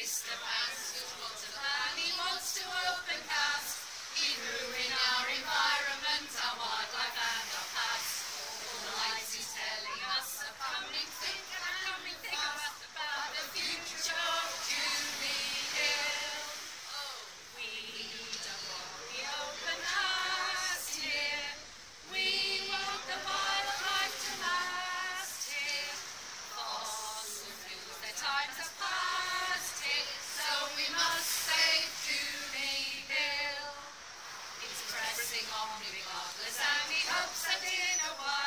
Mr. Pants just wants a plan he wants to open Swami in a while.